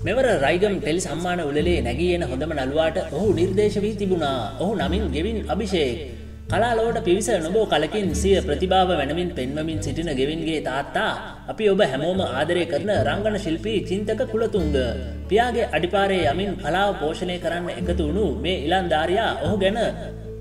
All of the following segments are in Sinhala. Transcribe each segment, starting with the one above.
මෙවර රයිගම් ටෙලි සම්මාන උලේ නැගී එන හොඳම නළුවාට ඔහු නිර්දේශ වී තිබුණා. ඔහු නමින් ගෙවින් අභිෂේක්. කලාලෝට පිවිස නොබෝ කලකින් සිය ප්‍රතිභාව වැනමින් පෙන්වමින් සිටින ගෙවින්ගේ තාත්තා අපි ඔබ හැමෝම ආදරය කරන රංගන ශිල්පී චින්තක කුලතුන්ග පියාගේ අඩිපාරේ යමින් කලාව පෝෂණය කරන්න එකතු වුණු මේ ඉලන්ධාරයා ඔහු ගැන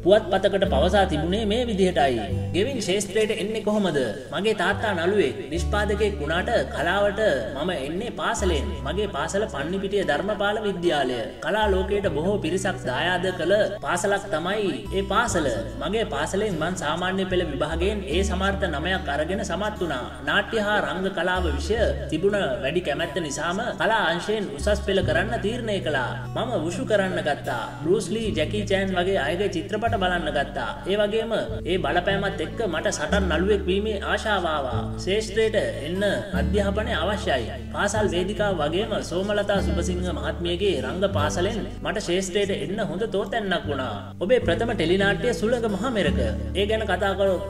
පුවත් පතකට පවසා තිබුණේ මේ විදිහටයි. ගෙවින් ශේෂත්‍රයට එන්නේ කොහොමද. මගේ තාත්තා නළුවේ නිෂ්පාදකෙක් වුණාට කලාවට මම එන්නේ පාසලෙන් මගේ පාසල පන්නිපිටිය ධර්මපාල විද්‍යාලය. කලා ලෝකයට බොහෝ පිරිසක් දායාද කළ පාසලක් තමයි ඒ පාසල. මගේ පාසලෙන් මන් සාමාන්‍ය පෙළ විභාගයෙන් ඒ සමර්ථ නමයක් අරගෙන සමත් වුණා. නාට්‍ය හා රංග කලාව විෂය තිබුණ වැඩි කැමැත්ත නිසාම කලා අංශයෙන් උසස් පෙළ කරන්න තීරණය කළා. මම වුෂු කරන්න ගත්තා. බෘස්ලී ජැකී චෑන් වගේ අයගේ චිත්‍රපට බලන්න ගත්තා. ඒ වගේම ඒ බලපෑමත් එක්ක මට සටන් නළුවෙක් වීමේ ආශාවාවා. ශේෂත්‍රයට එන්න අධ්‍යාපනය අවශ්‍යයි. පාසල් වේදිකා වගේම සෝමලතා සුපසිංහ මහත්මියගේ රංග පාසලෙන් මට ශේෂත්‍රයට එන්න හොඳ තෝතැන්නක් වුණා. ඔබේ ප්‍රථම ටෙලිනාට්‍ය සුළඟ මහමෙරක. ඒ ගැන කතා කරොත්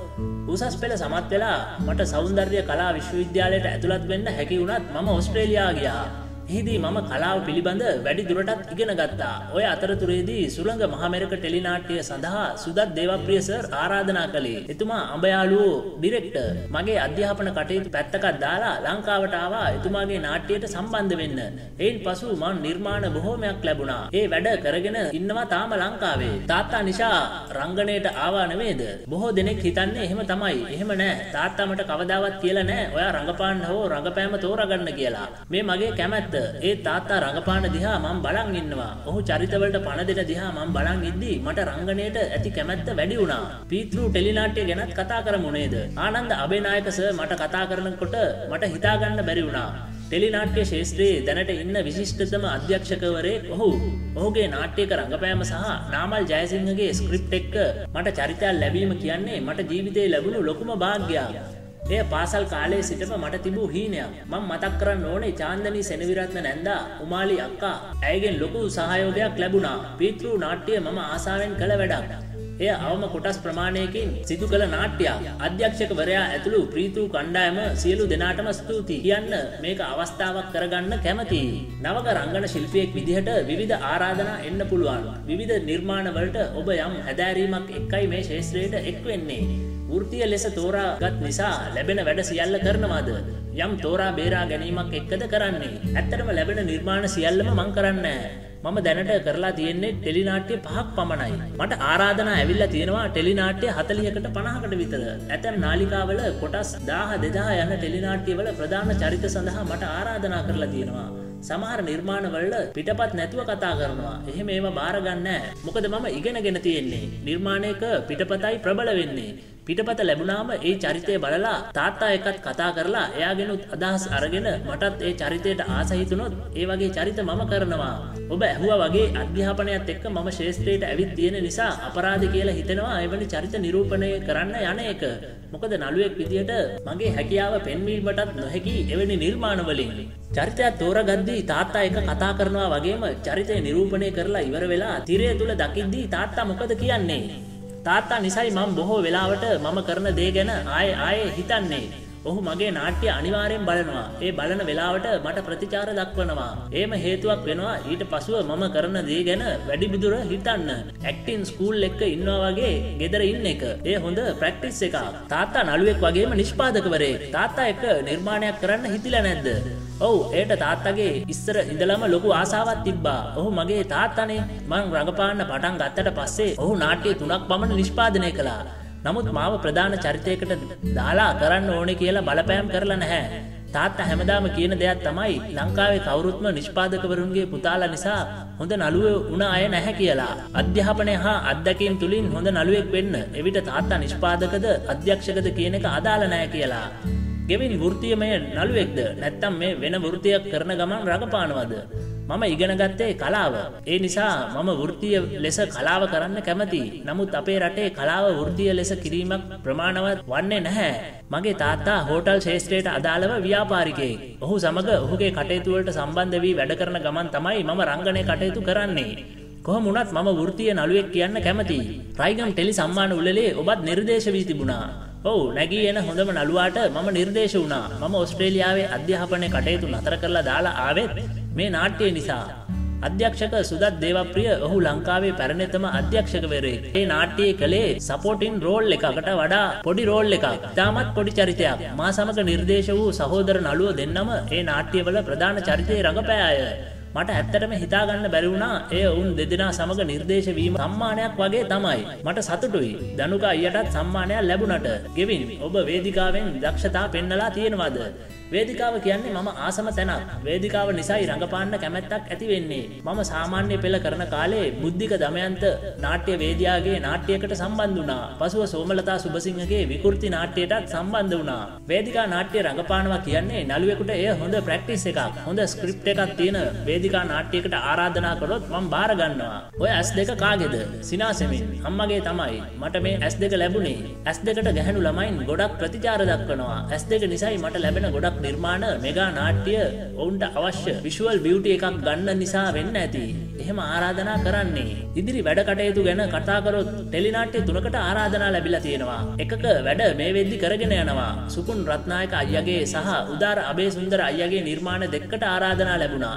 උසස් පෙළ සමත් වෙලා මට සෞන්දර්ය කලා විශ්වවිද්‍යාලයට ඇතුළත් වෙන්න හැකි වුණත් මම ඔස්ට්‍රේලියා ගියා. හිදී මම කලාව පිළිබඳ වැඩි දුරටත් ඉගෙන ගත්තා. ඔය අතරතුරේදී සුළඟ මහමෙරක ටෙලිනාට්‍යය සඳහා සුදත් දේවප්‍රිය සර් ආරාධනා කළේ. එතුමා අඹයාලුවෝ ඩිරෙක්ටර් මගේ අධ්‍යාපන කටයුතු පැත්තකත් දාලා ලංකාවට ආවා එතුමාගේ නාට්‍යයට සම්බන්ධ වෙන්න. එයින් පසු මං නිර්මාණ බොහෝමයක් ලැබුණා. ඒ වැඩ කරගෙන ඉන්නවා තාම ලංකාවේ. තාත්තා නිසා රංගනයට ආවා නෙමේද? බොහෝ දෙනෙක් හිතන්නේ එහෙම තමයි. එහෙම නෑ. තාත්තා මට කවදාවත් කියලා නෑ. ඔයා රඟපාන්න හෝ රඟපෑම තෝරගන්න කියලා. මේ මගේ කැමැත්ත. ඒ තාත්තා රඟපාන දිහා මම බලන් ඉන්නවා. ඔහු චරිතවලට පණ දෙන දිහා මම බලන් ඉද්දි මට රංගනයට ඇති කැමැත්ත වැඩි වුණා. පීතෘ ටෙලිනාට්‍ය ගැනත් කතා කරමු නේද? ආනන්ද අබේනායක සර් මට කතා කරනකොට මට හිතාගන්න බැරි වුණා. ටෙලිනාට්‍ය ශේෂත්‍රයේ දැනට ඉන්න විශිෂ්ටතම අධ්‍යක්ෂකවරේ ඔහු ඔහුගේ නාට්‍යක රඟපෑම සහ නාමල් ජයසිංහගේ ස්ක්‍රිප් එක්ක මට චරිතයක් ලැබීම කියන්නේ මට ජීවිතේ ලැබුණු ලොකුම භාග්‍යයක්. එය පාසල් කාලේ සිටම මට තිබූ හීනයක් මං මතක් කරන්න ඕනේ චාන්දනී සෙනවිරත්න නැන්දා උමාලි අක්කා ඇයගෙන් ලොකු සහයෝගයක් ලැබුණා පීතෘ නාට්‍යය මම ආසාාවෙන් කළ වැඩක් එය අවම කොටස් ප්‍රමාණයකින් සිදු කළ නාට්‍යයක් අධ්‍යක්ෂකවරයා ඇතුළු ප්‍රීතූ කණ්ඩායම සියලු දෙනාටම ස්තුතියි කියන්න මේක අවස්ථාවක් කරගන්න කැමති. නවක රංගන ශිල්පියෙක් විදිහට විවිධ ආරාධනා එන්න පුළුවන්. විවිධ නිර්මාණවලට ඔබ යම් හැදෑරීමක් එක්කයි මේ ශේත්‍රයට එක් වෙන්නේ. වෘතිය ලෙස තෝරාගත් නිසා ලැබෙන වැඩ සියල්ල කරනවාද. යම් තෝරා බේරා ගැනීමක් එක්කද කරන්නේ. ඇත්තටම ලැබෙන නිර්මාණ සියල්ලම මං කරන්න. මම දැනට කරලා තියෙන්නේ ටෙලිනාට්‍ය පහක් පමණයි. මට ආරාධනා ඇවිල්ලා තියෙනවා ටෙලිනාට්‍ය හතලියකට පණහකට විතර. ඇතැම් නාලිකාවල කොටස් දාහ දෙදා යන ටෙලිනාට්‍යවල ප්‍රධාන චරිත සඳහා මට ආරාධනා කරලා තියෙනවා. සමහර නිර්මාණවලට පිටපත් නැතුව කතා කරනවා. එහෙම ඒම බාරගන්න මොකද මම ඉගෙනගෙන තියෙන්නේ නිර්මාණයක පිටපතයි ප්‍රබල වෙන්නේ. පිටපත ලැබුණාම ඒ චරිතය බලලා තාත්තා එකත් කතා කරලා එයාගෙනුත් අදහස් අරගෙන මටත් ඒ චරිතයට ආසහිතුනොත් ඒ වගේ චරිත මම කරනවා. ඔබ ඇහුව වගේ අධ්‍යාපනයත් එක්ක මම ශේෂත්‍රයට ඇවිත් තියෙන නිසා අපරාධ කියලා හිතෙනවා එවැනි චරිත නිරූපණය කරන්න යන එක. මොකද නළුවෙක් විදියට මගේ හැකියාව පෙන්වීමටත් නොහැකි එවැනි නිර්මාණවලින්. චරිතයක් තෝරගද්දී තාත්තා එක කතා කරනවා වගේම චරිතය නිරූපණය කරලා ඉවර වෙලා තිරය තුළ දකිද්දී තාත්තා මොකද කියන්නේ තාත්තා නිසයි මම බොහෝ වෙලාවට මම කරන දේ ගැන ආය ආයේ හිතන්නේ. ඔහු මගේ නාට්‍ය අනිවාරයෙන් බලනවා. ඒ බලන වෙලාවට මට ප්‍රතිචාර දක්වනවා. ඒම හේතුවක් වෙනවා ඊට පසුව මම කරන දේ ගැන වැඩිබිදුර හිතන්න. ඇක්ටින් ස්කූල් එක්ක ඉන්නවා වගේ ගෙදර ඉන්න එක. ඒ හොඳ ප්‍රක්ටිස් එක. තාත්තා නළුවෙක් වගේම නිෂ්පාදකවරේ. තාත්තා එක නිර්මාණයක් කරන්න හිතිලා නැද්ද? ඔවු ඒට තාත්තගේ ඉස්සර ඉඳලම ලොකු ආසාවත් තිබ්බා ඔහු මගේ තාත්තනේ මං රඟපාන්න පටන් ගත්තට පස්සේ ඔහු නාට්‍යය තුනක් පමණ නිෂ්පාදනය කළා නමුත් මාව ප්‍රධාන චරිතයකට දාලා කරන්න ඕනෙ කියලා බලපෑම් කරලා නැහැ තාත්ත හැමදාම කියන දෙයක් තමයි ලංකාවේ කවුරුත්ම නිෂ්පාදකවරුන්ගේ පුතාලා නිසා හොඳ නළුව උන අය නැහැ කියලා. අධ්‍යාපනය හා අත්දැකීම් තුළින් හොඳ නළුවෙක් වෙන්න එවිට තාත්තා නිෂ්පාදකද අධ්‍යක්ෂකද කියන එක අදාළ නෑ කියලා. ගෙවින් වෘතියමය නළුවෙක්ද නැත්තම් මේ වෙන වෘතියක් කරන ගමන් රඟපානවද. මම ඉගෙනගත්තේ කලාව. ඒ නිසා මම වෘතිය ලෙස කලාව කරන්න කැමති. නමුත් අපේ රටේ කලාව වෘතිය ලෙස කිරීමක් ප්‍රමාණවත් වන්නේ නැහැ. මගේ තාත්තා හෝටල් ශේෂත්‍රයට අදාළව ව්‍යාපාරිකයෙක්. ඔහු සමඟ ඔහුගේ කටයුතුවලට සම්බන්ධ වී වැඩ කරන ගමන් තමයි මම රංගනය කටයුතු කරන්නේ. කොහොමුණත් මම වෘතිය නළුවෙක් කියන්න කැමති. රයිගම් ටෙලි සම්මාන උලේ ඔබත් නිර්දේශ වී තිබුණා. ඔවු නැගී එන හොඳම නළුවාට මම නිර්දේශ වුණා මම ඔස්ට්‍රේලියාවේ අධ්‍යාපනය කටයුතු නතර කරලා දාලා ආවෙත් මේ නාට්‍යය නිසා. අධ්‍යක්ෂක සුදත් දේවප්‍රිය ඔහු ලංකාවේ පැරණෙතම අධ්‍යක්ෂකවරේ ඒ නාට්‍යයේ කළේ සපෝටින් රෝල් එකකට වඩා පොඩි රෝල් එකක් තාමත් පොඩි චරිතයක් මා සමඟ නිර්දේශ වූ සහෝදර නළුව දෙන්නම ඒ නාට්‍යවල ප්‍රධාන චරිතය රඟපෑය. මට ඇත්තටම හිතාගන්න බැරිවුණා එය උන් දෙදෙනා සමඟ නිර්දේශවීම සම්මානයක් වගේ තමයි. මට සතුටුයි. දනුක අයටත් සම්මානයක් ලැබුණට. ගෙවින් ඔබ වේදිකාවෙන් දක්ෂතා පෙන්නලා තියෙනවාද. වේදිකාව කියන්නේ මම ආසම තැනක්. වේදිකාව නිසයි රඟපාන්න කැමැත්තක් ඇති වෙන්නේ. මම සාමාන්‍ය පෙළ කරන කාලේ බුද්ධික දමයන්ත නාට්‍ය වේදයාගේ නාට්‍යයකට සම්බන්ධ වනා පසුව සෝමලතා සුභසිංහගේ විකෘති නාට්‍යයටත් සම්බන්ධ වුණා. වේදිකා නාට්‍ය රඟපානවා කියන්නේ නළුවෙකුට එය හොඳ ප්‍රක්ටිස් එකක් හොඳ ස්ක්‍රිප් එකක් තියෙන වේදිකා නාට්‍යයකට ආරාධනා කරොත් මං බාරගන්නවා ඔය ඇස් දෙක කාගෙද සිනාසෙමින් අම්මගේ තමයි මට මේ ඇස් දෙක ලැබුණේ ඇස් දෙකට ගැහනු ළමයින් ගොඩක් ප්‍රතිචාර දක්වනවා ඇස් දෙක නිසයි මට ලැබෙන ගොඩක් නිර්මාණ මෙගා නාට්‍ය ඔවුන්ට අවශ්‍ය විශුවල් බියුටි එකක් ගන්න නිසා වෙන්න ඇති. එහෙම ආරාධනා කරන්නේ. ඉදිරි වැඩ කටයුතු ගැන කතාකරොත් ටෙලිනාට්‍ය තුනකට ආරාධනා ලැබිලා තියෙනවා. එකක වැඩ මේ වෙද්දි කරගෙන යනවා. සුකුන් රත්නායක අයියගේ සහ උදාර අබේ සුන්දර අයියගේ නිර්මාණ දෙකට ආරාධනා ලැබුණා.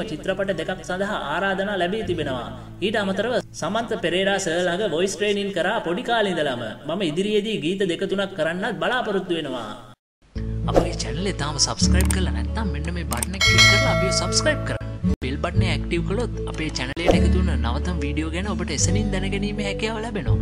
කිරීම චිත්‍රපට දෙකක් සඳහා ආරාධනා ලැබී තිබෙනවා. ඊට අමතරව සමන්ත පෙරේරා සර්ළඟ වොයිස් ට්‍රේනින් කරා පොඩි කාලිඳලම මම ඉදිරියේදී ගීත දෙක තුනක් කරන්නත් බලාපොරොත්තු වෙනවා. අපේ චැනලේ තාම සබස්ක්‍රයිබ් කරලා නැත්නම් මෙන්න මේ බටන එක ක්ලික් කරලා අපිව සබස්ක්‍රයිබ් කරන්න. බෙල් බටන එක ඇක්ටිව් කළොත් අපේ චැනලේට එකතු වන නවතම වීඩියෝ ගැන ඔබට එසනින් දැනගැනීමේ හැකියාව ලැබෙනවා.